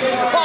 Oh!